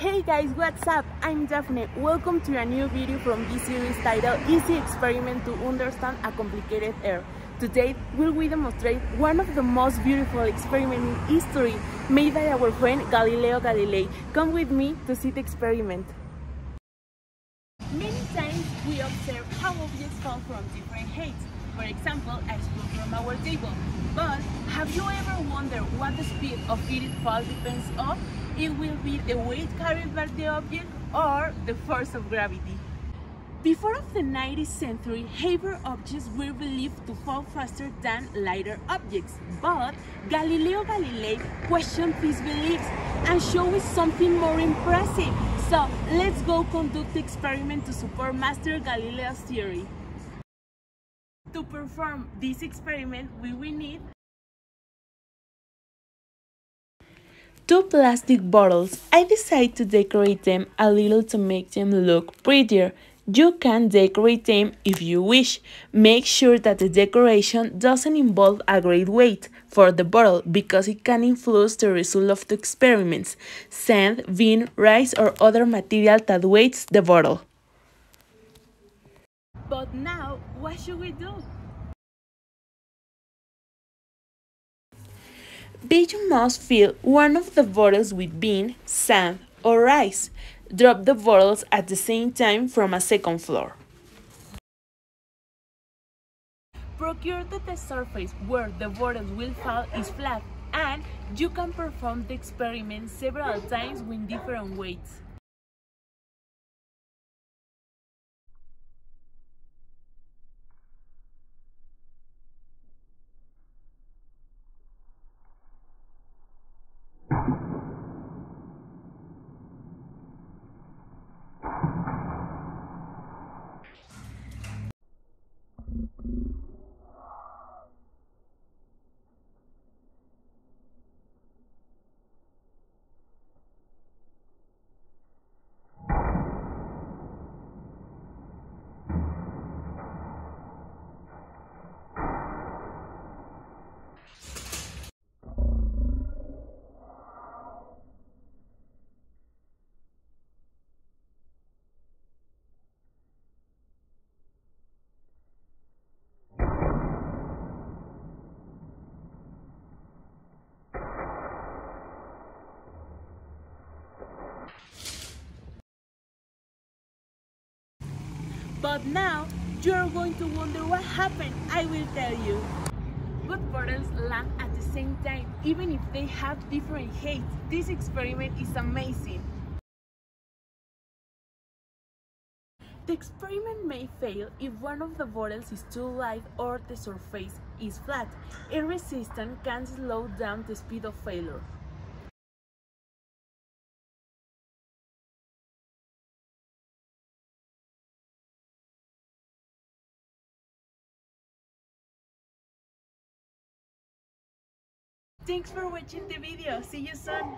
Hey guys, what's up? I'm Daphne. Welcome to a new video from this series titled Easy Experiment to Understand a Complicated Air. Today, will we demonstrate one of the most beautiful experiments in history made by our friend Galileo Galilei. Come with me to see the experiment. Many times we observe how objects fall from different heights. For example, a spoon from our table. But have you ever wondered what the speed of its fall depends on? It will be the weight carried by the object or the force of gravity. Before of the 19th century, heavier objects were believed to fall faster than lighter objects. But Galileo Galilei questioned these beliefs and showed us something more impressive. So let's go conduct the experiment to support Master Galileo's theory. To perform this experiment, we will need two plastic bottles. I decided to decorate them a little to make them look prettier. You can decorate them if you wish. Make sure that the decoration doesn't involve a great weight for the bottle because it can influence the result of the experiments. Sand, bean, rice or other material that weights the bottle. But now, what should we do? You must fill one of the bottles with bean, sand, or rice. Drop the bottles at the same time from a second floor. Procure that the surface where the bottles will fall is flat and you can perform the experiment several times with different weights. But now, you're going to wonder what happened. I will tell you. Both bottles land at the same time, even if they have different heights. This experiment is amazing. The experiment may fail if one of the bottles is too light or the surface is flat. A resistance can slow down the speed of failure. Thanks for watching the video. See you soon.